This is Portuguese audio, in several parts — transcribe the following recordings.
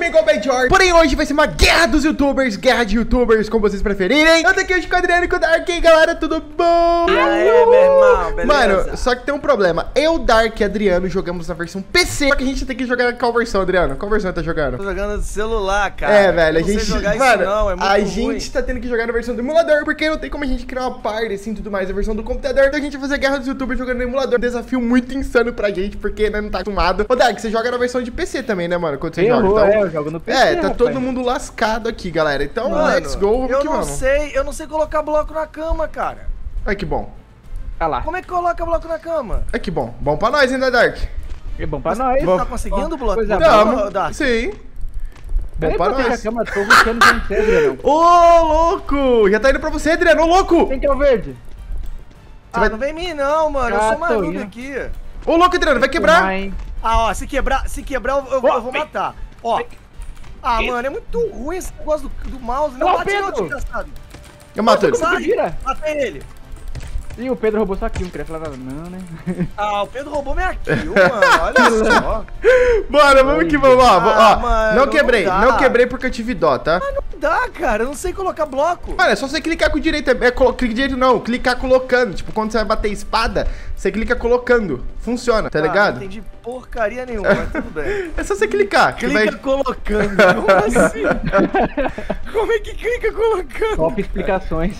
Miguel Bad Porém, hoje vai ser uma guerra dos youtubers, guerra de youtubers, como vocês preferirem. Eu tô aqui hoje com o Adriano e com o Dark, hein, galera, tudo bom? E aí, meu irmão, beleza? Mano, só que tem um problema. Eu, Dark e Adriano jogamos na versão PC, só que a gente tem que jogar qual versão, Adriano? Qual versão tá jogando? Tô jogando no celular, cara. É, velho, a gente. jogar mano, isso não, é muito a ruim. gente tá tendo que jogar na versão do emulador, porque não tem como a gente criar uma party assim tudo mais, a versão do computador. Então a gente vai fazer guerra dos youtubers jogando no emulador. Desafio muito insano pra gente, porque né, não tá acostumado. Ô, Dark, você joga na versão de PC também, né, mano? Quando você Errou, joga. Então... é, eu jogo no PC, É, tá rapaz. todo mundo lascado aqui, galera. Então, Mano, let's go, vamos eu que não vamos. sei, eu não sei colocar bloco na cama, cara. Ai, que bom. Tá lá. Como é que coloca bloco na cama? Ai, que bom. Bom pra nós, ainda, Dark. É bom pra nós. Bom. Tá conseguindo bloco? Bloco, Tamo. Dark? Sim. Bom pra nós. a cama, tô ruxando com você, Adriano. Ô, louco! Já tá indo pra você, Adriano. Ô, louco! Quem que é o verde? Ah, vai- não vem em mim não, mano. Eu Ah, sou tô maluco aqui. Ô, louco, Adriano, vai quebrar. Ah, ó, se quebrar, se quebrar, eu, eu vou- eu vou vem. matar. Ó. Ah, mano, é muito ruim esse negócio do, do mouse. Não bate não, desgraçado. Eu mato ele. Matei ele. Ih, o Pedro roubou só kill, não queria falar nada não, né? Ah, o Pedro roubou minha kill, mano. Olha só. Bora, vamos que vamos. Ó, ó, Ah, mano, não quebrei, não não, quebrei porque eu tive dó, tá? Não dá, cara. Eu não sei colocar bloco. Mano, é só você clicar com o direito. É, colo- clique direito não, clicar colocando. Tipo, quando você vai bater espada, você clica colocando. Funciona, tá Ah, ligado? Não entendi porcaria nenhuma, mas tudo bem. É só você clicar. Clica vai- colocando. Como assim? Como é que clica colocando? Top explicações.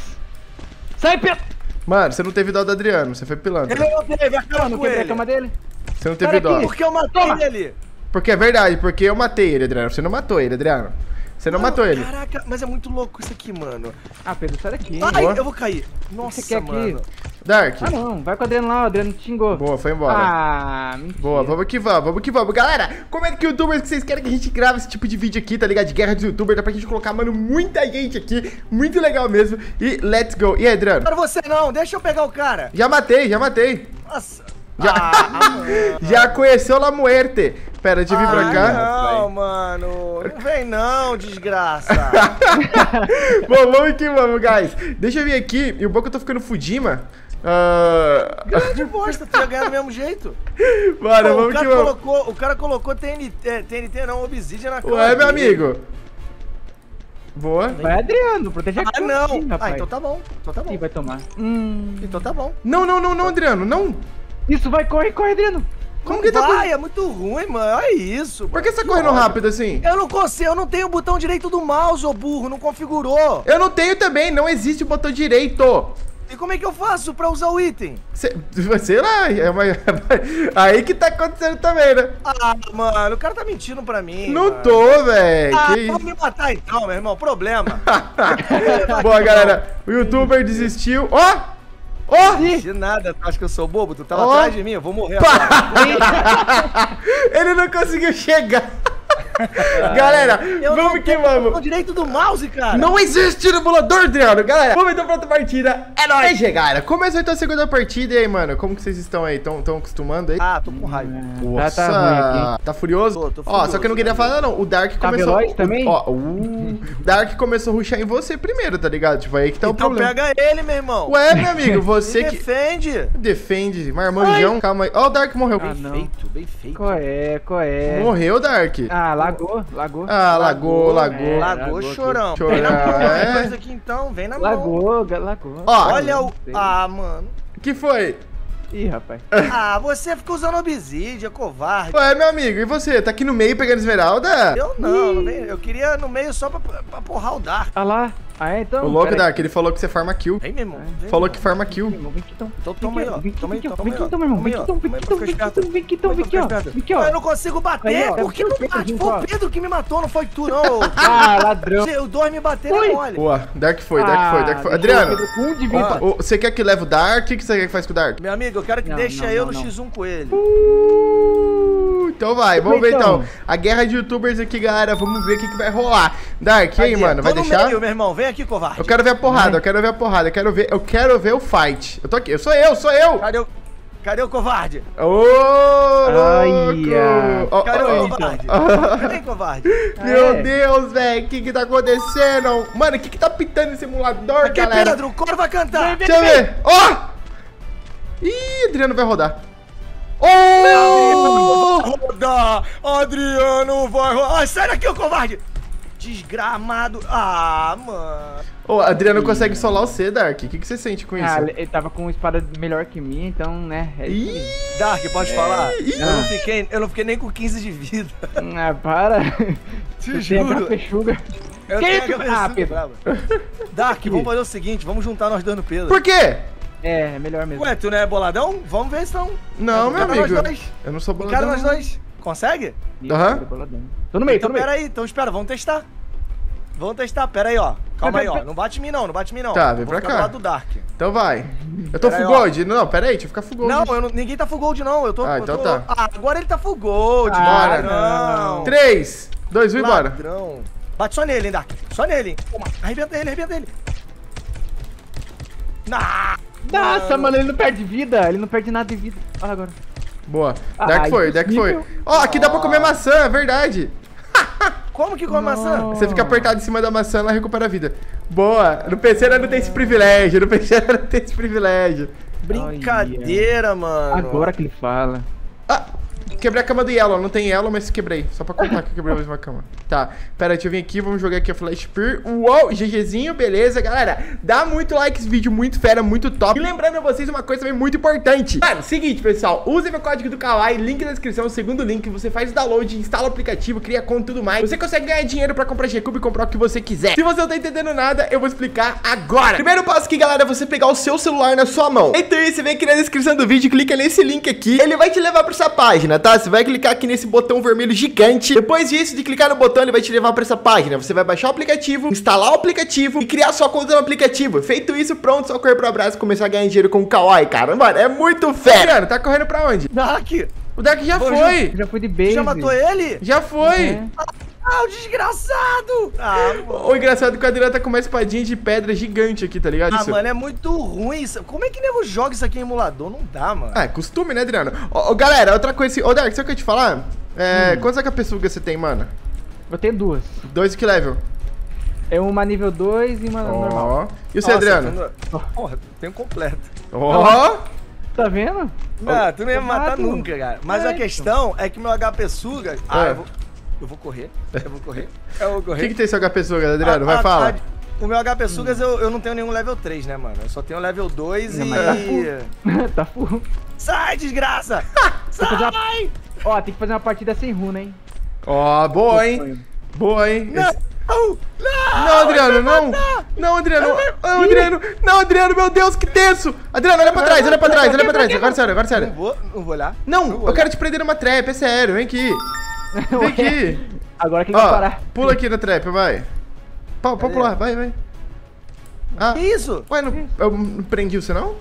Sai, Pedro! Mano, você não teve dó do Adriano, você foi pilantra. Ele não teve, acaba Não quebrei a ele. cama dele. Você não teve Sai dó. Porque eu matei Toma. ele. Porque é verdade, porque eu matei ele, Adriano. Você não matou ele, Adriano. Você não matou ele. Caraca, mas é muito louco isso aqui, mano. Ah, Pedro, sai daqui. Ai, boa. eu vou cair. Nossa, você quer aqui? mano. Dark. Ah, não. Vai com o Adriano lá, o Adriano te xingou. Boa, foi embora. Ah, mentira. Boa, vamos que vamos, vamos que vamos. Galera, comenta que youtubers que vocês querem que a gente grave esse tipo de vídeo aqui, tá ligado? De guerra dos youtubers, dá pra gente colocar, mano, muita gente aqui. Muito legal mesmo. E let's go. E aí, Adriano? Não quero você não, deixa eu pegar o cara. Já matei, já matei. Nossa. Já, Ah, já conheceu La Muerte. Pera, deixa eu vir pra cá. Não, mano. Não vem não, desgraça. Bom, vamos que vamos, guys. Deixa eu vir aqui. E o bom que eu tô ficando Fudima. Ah, Grande bosta, tu ia ganhar do mesmo jeito. Bora, Pô, o, vamos que cara vamos. colocou, o cara colocou TNT, é, TNT não, Obsidian na cama. Ué, meu amigo. Boa. Vai, Adriano, protege a Ah, não. Ah, então tá bom. Então tá bom. Ih, vai tomar. Hum. Então tá bom. Não, não, não, não, Adriano. Não. Isso, vai, corre, corre, Adriano. Como que tá Vai, correndo? é muito ruim, mano. Olha isso. Por que você tá correndo ódio. rápido assim? Eu não consigo, eu não tenho o botão direito do mouse, ô burro, não configurou. Eu não tenho também, não existe o botão direito. E como é que eu faço pra usar o item? Sei lá, é uma... aí que tá acontecendo também, né? Ah, mano, o cara tá mentindo pra mim. Não mano. tô, velho. Ah, que vamos me matar então, meu irmão. Problema. Boa, galera. O youtuber desistiu. Ó! Ó! De nada, tu acha que eu sou bobo? Tu tava Ó. atrás de mim, eu vou morrer agora. Ele não conseguiu chegar. Galera, Eu vamos não que o vamos. botão direito do mouse, cara. Não existe emulador, Adriano. Galera, vamos então pra outra partida. É nóis. Aí, galera, começou então a segunda partida. E aí, mano, como que vocês estão aí? Tão, tão acostumando aí? Ah, tô com raiva. Tá, tá ruim aqui. tá furioso? Tô, tô Ó, só furioso, que eu não queria né? falar, não. O Dark Tá começou. veloz o- também? Ó, uh, Dark começou a ruxar em você primeiro, tá ligado? Tipo, aí que tá o Então problema. pega ele, meu irmão. Ué, meu amigo, você Me que defende. defende. Marmanjão, calma aí. Ó, o Dark morreu. Ah, Bem não. feito, bem feito. Qual é, qual é? Morreu, Dark. Ah, lagou, lagou. Ah, lagou, lagou. É, Lagou, lagou chorão. Chorão, Vem na mão, é. coisa aqui então, vem na mão. Lagou, ga- lagou. Ó, Olha o... Ah, mano. que foi? Ih, rapaz. Ah, você fica usando obsidian, covarde. Ué, meu amigo, e você? Tá aqui no meio pegando esmeralda? Eu não, não vem. Eu queria no meio só pra, pra porrar o Dark. Ah lá. Ah, é, então. O louco, pera aí. Dark, ele falou que você farma kill. Vem, meu irmão. Falou que farma kill. Vem, aqui então. Então toma aí, ó. Vem aqui, Toma aí, vem aqui, toma vem aí, aqui, ó. então, meu irmão. Vem aqui, aí, então, vem aqui, então, aí, vem aqui, então, vem aqui, então, vem aqui, ó. Fica esperto. Vem aqui, ó. Eu não consigo bater, Aí, por que não bate? Foi o Pedro que me matou, não foi tu, não. Ah, ladrão. Os dois me bateram, mole. Boa, Dark foi, Dark foi, Dark foi. Ah, Adriano, você quer que leve o Dark? O que que você quer que faz com o Dark? Meu amigo, eu quero que deixe eu no não. X1 com ele. Então vai, vamos ver então. Então. A guerra de youtubers aqui, galera. Vamos ver o que, que vai rolar. Dark, e aí, Cadê? mano, vai Tô no deixar? meio, meu irmão. Vem aqui, covarde. Eu quero ver a porrada, eu quero ver a porrada, eu quero ver, eu quero ver o fight. Eu tô aqui, eu sou eu, sou eu! Cadê o... Cadê o covarde? Ô, Ai, louco! Ó, Cadê ó, o covarde? Vem, covarde. Meu É. Deus, velho, o que que tá acontecendo? Mano, o que que tá pitando esse emulador, Aqui, galera? Pedro, o coro vai cantar. Deixa eu ver. Ó! Ih, Adriano vai rodar. Rodar! Adriano vai rodar! Ai, sai daqui, ô covarde! Desgramado! Ah, mano! Ô, Adriano consegue solar o C, Dark. O que, que você sente com isso? Ah, ele tava com uma espada melhor que minha, então, né? É. Ih, Dark, pode falar? Ih. Eu não, fiquei, eu não fiquei nem com 15 de vida. Ah, para. Te a juro. pechuga. Eu Que tenho isso? Ah, Pedro. brava. Dark, vamos fazer o seguinte, vamos juntar nós dois no Pedro. Por quê? É, é melhor mesmo. Ué, tu não é boladão? Vamos ver então. Não, meu amigo. dois. Eu não sou boladão. Encara nós dois. Consegue? Aham. tô boladão. Tô no meio, tô Então no meio. pera aí, então espera, vamos testar. Vamos testar, pera aí, ó. Calma aí, ó. Não bate em mim não, não bate em mim não. Tá, vem vou pra cá. do Dark. Então vai. Eu tô Pera aí, full ó. gold? Não, pera aí, deixa eu ficar full gold. Não, eu não- ninguém tá full gold não, eu tô... Ah, eu então tô- tá. Ah, agora ele tá full gold. Bora. Não. 3, 2, 1 e bora. Ladrão. Bate só nele, hein, Dark. Só nele, hein. Toma. Arrebenta ele, arrebenta ele. Ah, Nossa, mano, ele não perde vida. Ele não perde nada de vida. Olha agora. Boa. Ah, Dark foi, Dark foi. Ó, aqui dá pra comer maçã, é verdade. Como que come maçã? Você fica apertado em cima da maçã, ela recupera a vida. Boa. No PC ela não tem esse privilégio. No PC ela não tem esse privilégio. Brincadeira, mano. Agora que ele fala. Ah, quebrei a cama do Yellow. Não tem Yellow, mas quebrei. Só pra contar que eu quebrei a mesma cama. Tá, pera deixa eu vir aqui. Vamos jogar aqui a Flash Spear. Uou, GGzinho, beleza, galera. Dá muito like esse vídeo, muito fera, muito top. E lembrando a vocês uma coisa também muito importante. Mano, seguinte, pessoal. Use meu código do Kawaii, link na descrição, segundo link. Você faz o download, instala o aplicativo, cria conta e tudo mais. Você consegue ganhar dinheiro pra comprar G-Cube e comprar o que você quiser. Se você não tá entendendo nada, eu vou explicar agora. Primeiro passo aqui, galera, é você pegar o seu celular na sua mão. Então você vem aqui na descrição do vídeo, clica nesse link aqui. Ele vai te levar pra essa página, tá? Você vai clicar aqui nesse botão vermelho gigante. Depois disso, de clicar no botão, ele vai te levar pra essa página. Você vai baixar o aplicativo, instalar o aplicativo e criar sua conta no aplicativo. Feito isso, pronto, só correr pro abraço e começar a ganhar dinheiro com o Kawaii, cara. Mano, é muito fera. Mano, tá correndo pra onde? Dark, O Dark já Pô, foi. Já fui de base. já matou ele? Já foi. É. Ah, o desgraçado! Ah, mano. O engraçado é que o Adriano tá com uma espadinha de pedra gigante aqui, tá ligado? Ah, Isso. mano, é muito ruim isso. Como é que nego joga isso aqui em emulador? Não dá, mano. Ah, é costume, né, Adriano? Ó, galera, outra coisa. Ô, Dark, sabe o que eu ia te falar? É, Hum. Quantas HP você tem, mano? Eu tenho duas. Dois que level? É uma nível 2 e uma normal. Ó. E o seu, Nossa, Adriano? Porra, tem um completo. Ó. Tá vendo? Não, tu não ia me matar nunca, cara. Mas É, a questão é que meu HP suga. Ah, É. eu vou. Eu vou correr. Eu vou correr. Eu vou O correr. que, que tem seu HP suga, Adriano? A- Vai, a- fala. a- o meu HP sugas eu, eu não tenho nenhum level 3, né, mano? Eu só tenho level 2 Não, e. tá tá full. Sai, desgraça! fazer uma- Sai! Ó, tem que fazer uma partida sem runa, hein? Ó, boa, hein? Boa, hein? Não! Esse- Não! Não, Adriano, não! Não, Adriano! Não, Adriano! Não, Adriano, meu Deus, que tenso! Adriano, olha pra trás, olha pra trás, olha pra trás. Agora sério, agora Não sério. vou, não vou olhar. Não, vou eu olhar. quero te prender numa trap, é sério, vem aqui. Vem aqui. Agora que vai parar. pula aqui na trap, vai. Pô, pode pular, vai, vai. Ah, Que isso? ué, não, eu não prendi você não?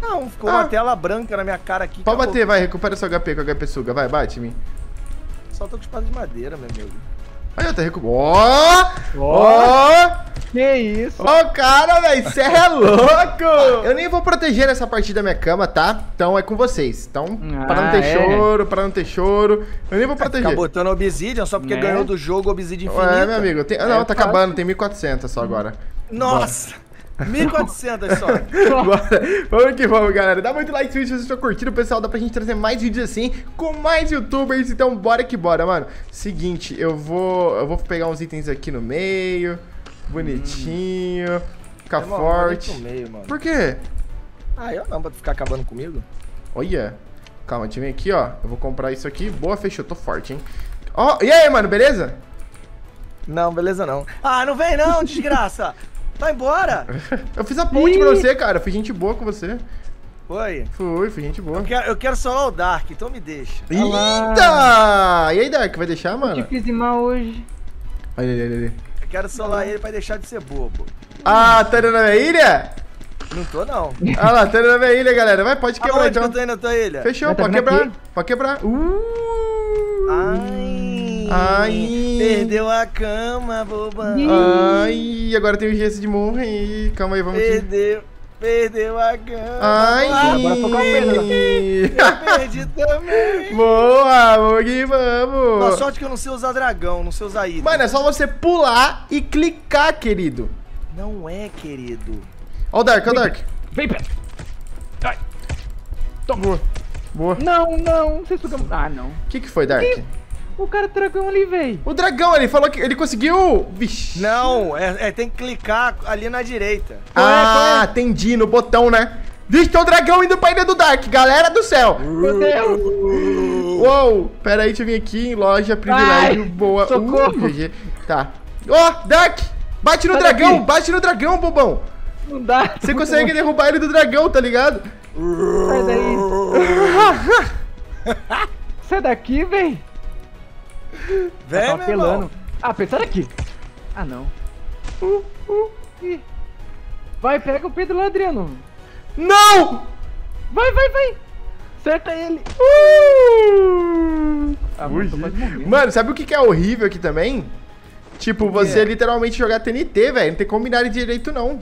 Não, ficou Ah. uma tela branca na minha cara aqui. Pode bater, vai, recupera seu HP com HP suga, vai, bate em mim. Só tô com espada de madeira, meu amigo. Aí, eu até recuperei. Ó! Ó. Ó! Que isso? Ó, cara, velho, cê é louco! Eu nem vou proteger nessa parte da minha cama, tá? Então é com vocês. Então, pra não Ah, ter é? choro, pra não ter choro, eu nem vou proteger. botando Obsidian só porque Né? ganhou do jogo Obsidian infinito. Ué, meu amigo, tem... ah, não, É tá fácil. acabando, tem 1400 só agora. Nossa! 1400 só. Bora. Vamos que vamos, galera. Dá muito like se o vídeo se você estiver curtindo, pessoal. Dá pra gente trazer mais vídeos assim, com mais youtubers. Então, bora que bora, mano. Seguinte, eu vou. Eu vou pegar uns itens aqui no meio. Bonitinho. Ficar eu vou forte. meio. Por quê? Ah, eu não, pra ficar acabando comigo. Olha. Calma, deixa eu vir aqui, ó. Eu vou comprar isso aqui. Boa, fechou. Tô forte, hein? Ó, e aí, mano, beleza? Não, beleza não. Ah, não vem não, desgraça! Vai embora! Eu fiz a ponte pra Ih. você, cara. Fui gente boa com você. Oi. Fui, fui gente boa. Eu quero, eu quero solar o Dark, então me deixa. Eita! E aí, Dark, vai deixar, Te mano? fiz de mal hoje. Olha, olha, olha, olha. Eu quero solar ele pra deixar de ser bobo. Ah, tá indo na minha ilha? Não tô não. Ah lá, tá indo na minha ilha, galera. Vai, pode quebrar Aonde que então. eu tô indo na tua ilha? Fechou, Vai, tá pode quebrar. aqui. Pode quebrar. Uh! Ai. Ai. Perdeu a cama, boba. Ai, agora tem urgência de morrer. Calma aí, vamos aqui. Perdeu. Perdeu a cama. Ai! Ah, Agora foi com a perda. eu perdi também. Boa, vamos que Boa vamos. sorte que eu não sei usar dragão, não sei usar item. Mano, é só você pular e clicar, querido. Não é, querido. Ó o Dark, ó o Dark. Vem, pé. Boa. Boa. Não, não, você suga... Ah, não. O que que foi, Dark? O cara dragão ali, véi. O dragão, ele falou que ele conseguiu... Vixe. Não, é, é, tem que clicar ali na direita. Ah, entendi, no botão, né? Vixe, tem o dragão indo pra ilha do Dark, galera do céu. Meu Deus. Uou, pera aí, deixa eu vir aqui em loja, privilégio, Ai, boa. socorro. Uh, GG. Tá. Ó, Dark, bate no Sai dragão, daqui. bate no dragão, bobão. Não dá. Você consegue derrubar ele do dragão, tá ligado? Sai daí. Sai daqui, véi. Vem, Tá apelando. irmão. Ah, pensa daqui. Ah, não. Ih. Vai, pega o Pedro lá, Adriano. Não! Vai, vai, vai. Acerta ele. Uh! Ah, mano, quase morrendo. Mano, sabe o que é horrível aqui também? Tipo, você é? literalmente jogar TNT, velho. Não tem como mirar direito, não.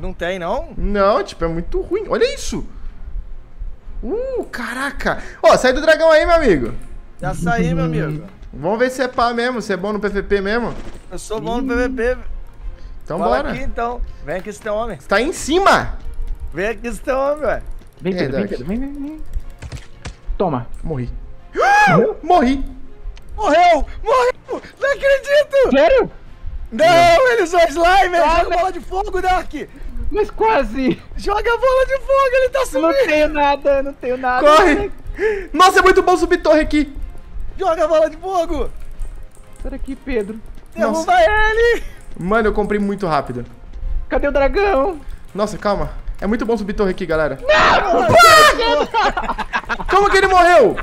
Não tem, não? Não, tipo, é muito ruim. Olha isso! Uh, caraca! Ó, sai do dragão aí, meu amigo. Já saí, meu amigo. Vamos ver se é pá mesmo, se é bom no PVP mesmo. Eu sou bom no PVP. Então Fala bora. aqui, então. Vem aqui, esse teu homem. Você tá aí em cima! Vem aqui, esse teu homem, velho. Vem, É, Pedro, vem, Dark. Pedro. Vem, vem, vem. Toma. Morri. Morri! Morreu! Morreu! Não acredito! Sério? Não, ele usou slime! Ah, Joga não. bola de fogo, Dark! Mas quase. Joga bola de fogo, ele tá Não subindo! tenho nada, não tenho nada. Corre! Nossa, é muito bom subir torre aqui! Joga bola de fogo! Sai daqui, Pedro. Derruba ele! Mano, eu comprei muito rápido. Cadê o dragão? Nossa, calma. É muito bom subir torre aqui, galera. Como que ele morreu?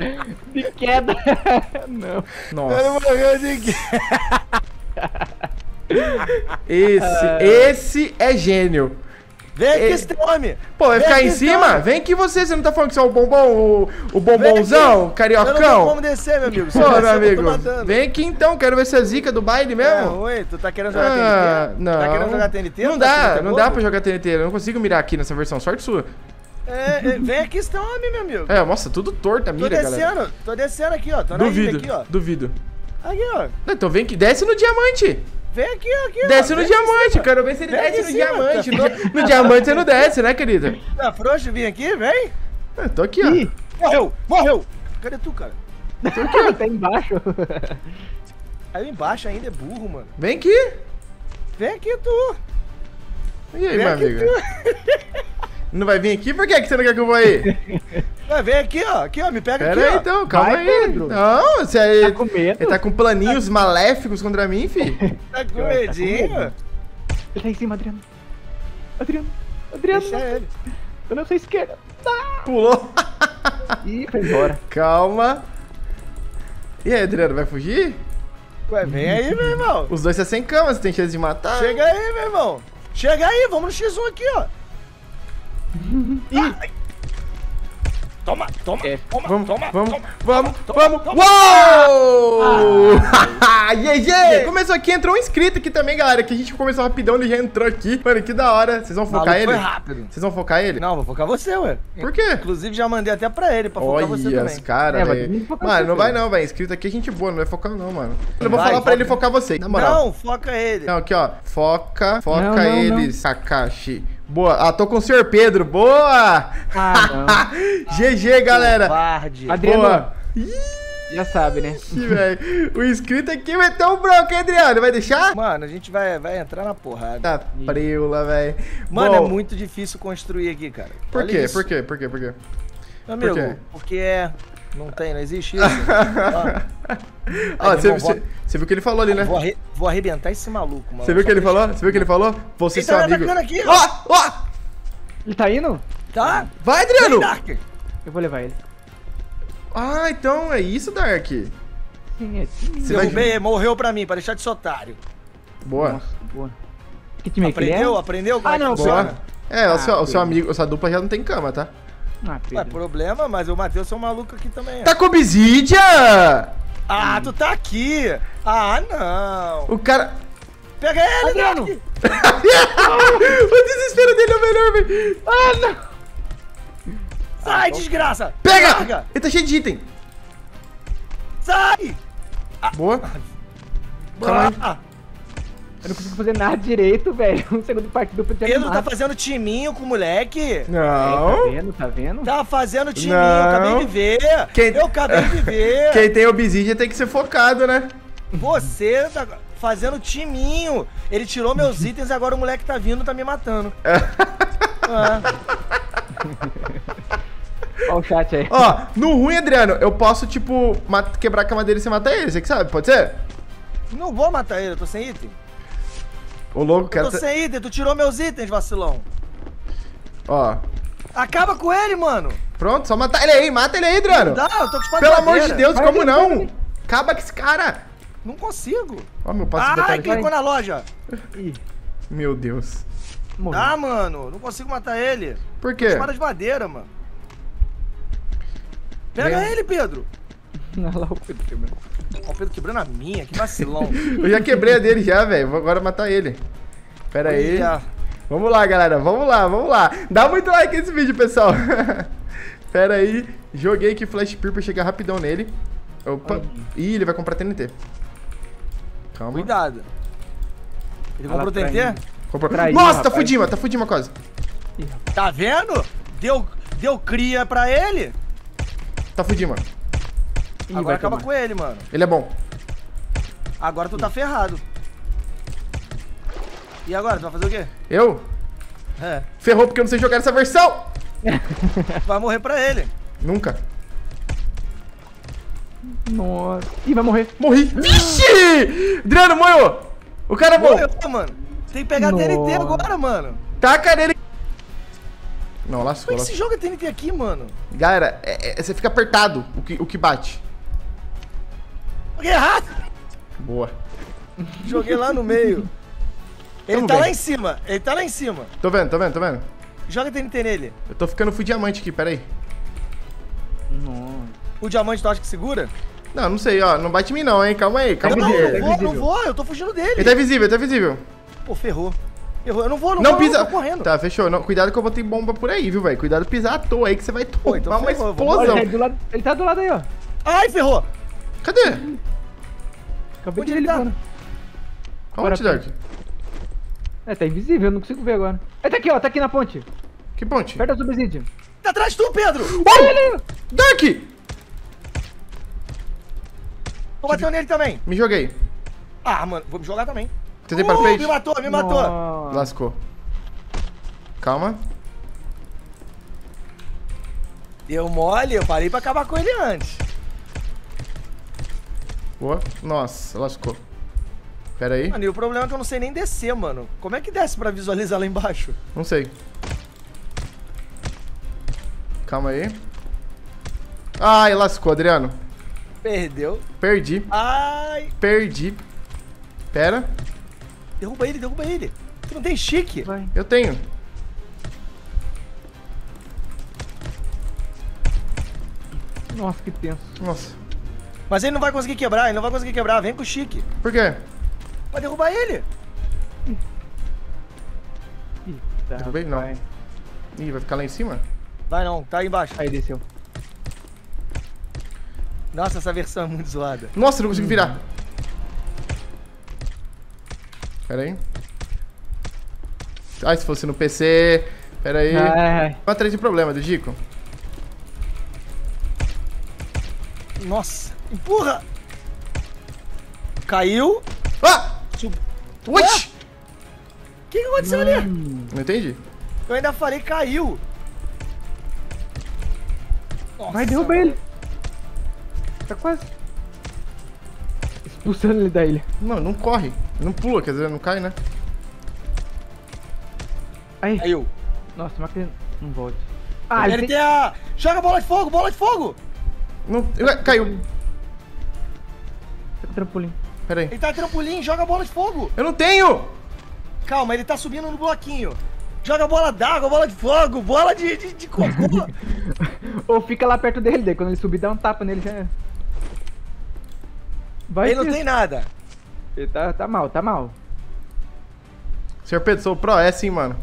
De queda. não. Ele Nossa. morreu de quê? Esse, esse é gênio. Vem aqui, Ele- esse teu homem! Pô, vai ficar em cima? Vem aqui você, você não tá falando que você é o bombom, o, o bombonzão, aqui. Eu não cariocão? como descer, meu amigo. Se Pô, eu meu amigo, tô vem aqui então, quero ver se é zica do baile É, mesmo. oi, tu tá querendo jogar Ah, TNT? não. Tá querendo jogar TNT? Não Tá dá, é não dá pra jogar TNT, eu não consigo mirar aqui nessa versão, sorte sua. É, é, vem aqui, esse teu homem, meu amigo. É, nossa, tudo torta a Tô mira, galera. descendo, tô descendo aqui, ó. Tô na ilha Duvido, aqui, ó. duvido. Aqui, ó. Então vem que desce no diamante. Vem aqui, ó, aqui, ó. Desce no Vem aqui em diamante, cima. quero ver se ele Vem desce aqui no cima, diamante. No, no diamante você não desce, né, querida? Tá frouxo? Vim aqui, vem. Eu tô aqui, ó. Ih, Morreu, morreu. Cadê tu, cara? tá embaixo. Aí embaixo ainda é burro, mano. Vem aqui. Vem aqui, tu. E aí, Vem meu aqui, amigo? tu. Não vai vir aqui? Por que, que você não quer que eu vou aí? Vai, vem aqui, ó. Aqui, ó. Me pega Pera aqui, aí, ó. então, calma Vai, aí. Pedro. Não, você aí. Tá com medo? Ele tá com planinhos maléficos contra mim, fi. Tá com Tá medinho? medo. Ele tá em cima, Adriano. Adriano. Adriano. Deixa ele. Eu não sei esquerda. Pulou. Ih, foi embora. Calma. E aí, Adriano, vai fugir? Ué, vem aí, meu irmão. Os dois tá sem cama, você tem chance de matar. Chega aí, meu irmão. Chega aí, vamos no X1 aqui, ó. Ai. Toma, toma, É. toma, Vamos, toma, vamos, toma, vamos, toma, vamos. toma. Uou! GG! Começou aqui, entrou um inscrito aqui também, galera, que a gente começou rapidão, ele já entrou aqui. Mano, que da hora. Vocês vão focar Maluco ele? foi rápido. Vocês vão focar ele? Não, vou focar você, ué. Por quê? Inclusive, já mandei até pra ele, pra focar você Olha os também. caras, É, velho. Mano, não vai não, velho. Inscrito aqui é gente boa, não vai focar não, mano. Eu não vou Vai, falar pra ele focar você, na moral. Não, foca ele. Não, aqui, ó. Foca, foca Não, não, eles, Kakashi. Boa. Ah, tô com o Sr. Pedro. Boa! Ah, GG, galera. Covarde. Adriano. Boa. Já sabe, né? velho. O inscrito aqui vai ter um bronco, hein, Adriano? Vai deixar? Mano, a gente vai, vai entrar na porrada. Tá preula, velho. Mano, Bom, é muito difícil construir aqui, cara. Por quê? isso. Por quê? Por quê? Por quê? Meu amigo, quê? porque é... Não tem, não existe isso. Aí, você, irmão, você- você viu o que ele falou ali, né? vou, arre- vou arrebentar esse maluco, mano. Você viu o que ele falou? Você viu o que ele falou? Você Ele seu tá amigo. aqui, Ó, ó! Ele tá indo? Tá? Vai, Adriano! Dark. Eu vou levar ele. Ah, então é isso, Dark. Sim, é sim. Você vai- Derrubei, morreu pra mim, pra deixar de ser otário. Boa. Nossa, boa. Que time é Aprendeu? é? Aprendeu? Ah, é não? Boa. É, o, Ah, seu, o seu amigo, sua dupla já não tem cama, tá? Ah, Ué, Pedro. problema, mas o Matheus é um maluco aqui também. Tá com obsidia! Ah, tu tá aqui! Ah, não! O cara. Pega ele, Adriano! O desespero dele é o melhor, velho. Ah, não! Sai, desgraça! Pega! Larga! Ele tá cheio de item. Sai! Boa. Calma aí. Eu não consigo fazer nada direito, velho. Um segundo partido pra ter Pedro tá fazendo timinho com o moleque. Tá Não. vendo, tá vendo? Tá fazendo timinho, Não. acabei de ver. Quem- Eu acabei de ver. Quem tem obsidian tem que ser focado, né? Você tá fazendo timinho. Ele tirou meus itens e agora o moleque tá vindo, tá me matando. Ah, Ó o chat aí. Ó, no ruim, Adriano, eu posso, tipo, quebrar a madeira e você matar ele, você que sabe, pode ser? não vou matar ele, eu tô sem item. Ô, louco, Eu quero... tô sem item, tu tirou meus itens, vacilão. Ó, Acaba com ele, mano. pronto, só matar ele aí, mata ele aí, Adriano. Dá, eu tô com espada Pelo de amor de. Deus, Vai, como vai, não? vai. Acaba com esse cara. Não consigo. Ó, meu passo de Ai, clicou na loja. Ih, Meu Deus. morreu. Ah, mano, não consigo matar ele. Por quê? Espada de madeira, mano. Pega Vem. ele, Pedro. Olha lá o Pedro quebrando. Ó, o Pedro quebrando a minha, que vacilão. Eu já quebrei a dele já, velho. Vou agora matar ele. Pera aí. Olha. Vamos lá, galera. Vamos lá, vamos lá. Dá muito like nesse vídeo, pessoal. Pera aí. Joguei aqui Flash Peer pra chegar rapidão nele. Opa. Ih, ele vai comprar TNT. Calma. Cuidado. Ele Olha comprou TNT? Comprou. Traiu, Nossa, tá fudima, tá fudima quase. Ih, rapaz. Tá vendo? Deu, deu cria pra ele. Tá fudima. Ih, Agora acaba tomar. com ele, mano. Ele é bom. Agora tu tá ferrado. E agora, tu vai fazer o quê? Eu? É, Ferrou porque eu não sei jogar essa versão. vai morrer pra ele. Nunca. Nossa. Ih, vai morrer. Morri. Vixe! Adriano, morreu. O cara é bom. Morreu, mano. Tem que pegar TNT Nossa. agora, mano. Taca nele. Não, lascou, Como é que se joga TNT aqui, mano? Galera, é- é- você fica apertado o que, o que bate. Joguei errado. Boa. Joguei lá no meio. Ele Tamo tá bem. lá em cima. Ele tá lá em cima. Tô vendo, tô vendo, tô vendo. Joga TNT nele. Eu tô ficando full diamante aqui, pera aí. Nossa. O diamante tu acha que segura? Não, não sei, ó. Não bate em mim não, hein. Calma aí, calma não, aí. não é vou, não visível. vou. Eu tô fugindo dele. Ele tá invisível, ele tá invisível. Pô, ferrou. Ferrou. Eu não vou, não, Não vou, pisa. Eu tô correndo. Tá, fechou. Não, cuidado que eu vou ter bomba por aí, viu, velho? Cuidado de pisar à toa aí que você vai tomar Pô, então uma ferrou, explosão. Olha, ele, tá do lado, ele tá do lado aí, ó. Ai, ferrou. Cadê? Acabei Onde de ele tá? ele voando. Onde, Dark? É, tá invisível, eu não consigo ver agora. Ele tá aqui, ó, tá aqui na ponte. Que ponte? Perto da subsídio. Tá atrás de tu, Pedro. Olha ele! Dark! Tô batendo nele também. Me joguei. Ah, mano, vou me jogar também. Tentei para Uh, frente? Me matou, me matou. Nossa. Lascou. Calma. Deu mole, eu parei pra acabar com ele antes. Boa. Nossa, lascou. Pera aí. Mano, e o problema é que eu não sei nem descer, mano. Como é que desce pra visualizar lá embaixo? Não sei. Calma aí. Ai, lascou, Adriano. Perdeu. Perdi. Ai. Perdi. Pera. Derruba ele, derruba ele. Tu não tem chique. Vai. Eu tenho. Nossa, que tenso. Nossa. Mas ele não vai conseguir quebrar, ele não vai conseguir quebrar. Vem com o chique. Por quê? Vai derrubar ele. Eita, Derrubei? Não. rapaz. Ih, vai ficar lá em cima? Vai não, tá aí embaixo. Aí, desceu. Nossa, essa versão é muito zoada. Nossa, não consigo virar. Pera aí. Ai, se fosse no PC. Pera aí. Ai, Uma três de problema, do Gico. Nossa, empurra. Caiu. Ah! Sub... Ui! O que, que aconteceu ali? Não entendi? Eu ainda falei caiu. Nossa, vai, derruba mano. ele. Tá quase. Expulsando ele da ilha. Não, não corre. Não pula, quer dizer, não cai, né? Aí. Caiu. Nossa, mas que ele não volte. Ah, ele, ele tem... tem a... Joga bola de fogo, bola de fogo. Não... Ué, Caiu. Trampolim. Pera aí. Ele tá trampolim, joga bola de fogo. Eu não tenho! Calma, ele tá subindo no bloquinho. Joga bola d'água, bola de fogo, bola de, de, de cocô. Ou fica lá perto dele, daí quando ele subir, dá um tapa nele já. é. Vai, ele não tem nada. Ele tá, tá mal, tá mal. Senhor Pedro, sou pro? É sim, mano.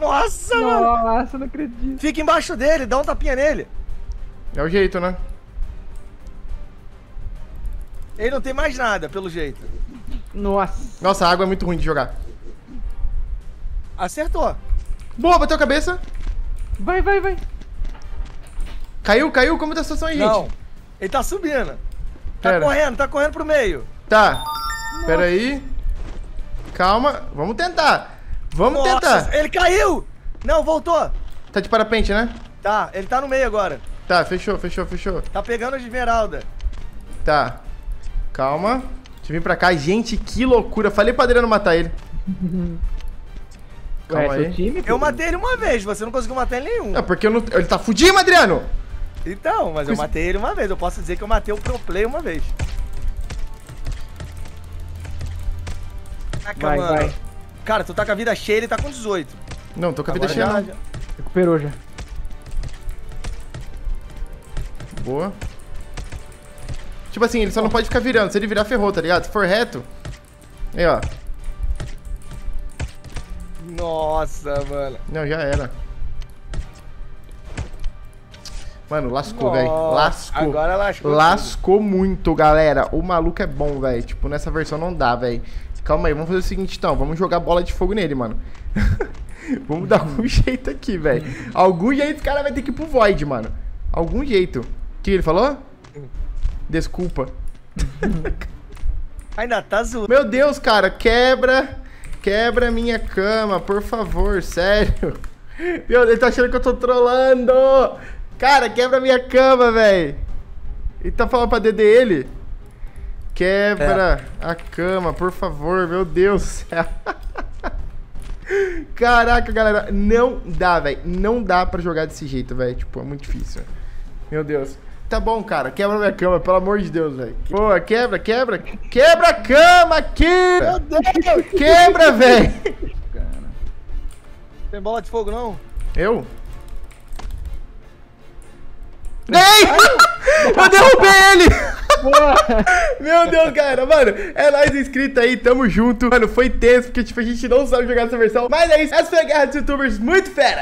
Nossa, mano. Nossa, não acredito. Fica embaixo dele, dá um tapinha nele. É o jeito, né? Ele não tem mais nada, pelo jeito. Nossa. Nossa, a água é muito ruim de jogar. Acertou. Boa, bateu a cabeça. Vai, vai, vai. Caiu, caiu. Como tá a situação aí, Não. gente? Ele tá subindo. Tá Pera. correndo, tá correndo pro meio. Tá. Pera aí. Calma. Vamos tentar. Vamos Nossa, tentar. ele caiu! Não, voltou. Tá de parapente, né? Tá, ele tá no meio agora. Tá, fechou, fechou, fechou. Tá pegando a esmeralda. Tá. Calma. Deixa eu vir pra cá. Gente, que loucura. Falei pra Adriano matar ele. Calma aí. time, Eu matei ele uma vez, você não conseguiu matar ele nenhum. Não, porque eu não... ele tá fudido, Adriano. Então, mas eu matei ele uma vez. Eu posso dizer que eu matei o pro play uma vez. Caraca, Vai, mano. vai. Cara, tu tá com a vida cheia, ele tá com 18. Não, tô com a vida Agora cheia, já- já- Recuperou já. Boa. Tipo assim, ele só não pode ficar virando. Se ele virar, ferrou, tá ligado? Se for reto... Aí, ó. Nossa, mano. Não, já era. Mano, lascou, velho. Lascou. agora lascou Lascou muito, galera. O maluco é bom, velho. Tipo, nessa versão não dá, velho. Calma aí, vamos fazer o seguinte, então. Vamos jogar bola de fogo nele, mano. vamos dar algum jeito aqui, velho. Algum jeito o cara vai ter que ir pro Void, mano. Algum jeito. O que ele falou? Desculpa. Ainda tá zoando. Meu Deus, cara, quebra. Quebra minha cama, por favor, sério. Meu, ele tá achando que eu tô trolando. Cara, quebra minha cama, velho. Ele tá falando pra DD ele? Quebra a cama, por favor, meu Deus do céu. Caraca, galera, não dá, velho. Não dá pra jogar desse jeito, velho. Tipo, é muito difícil. Meu Deus. Tá bom, cara, quebra minha cama, pelo amor de Deus, velho. Boa, quebra, quebra. Quebra a cama aqui! Meu Deus! Quebra, velho! Tem bola de fogo, não? Eu? Ganhei! Eu derrubei ele! Meu Deus, cara, mano, é nóis inscrito aí, tamo junto. Mano, foi tenso, porque tipo, a gente não sabe jogar essa versão. Mas é isso, essa foi a Guerra dos Youtubers muito fera.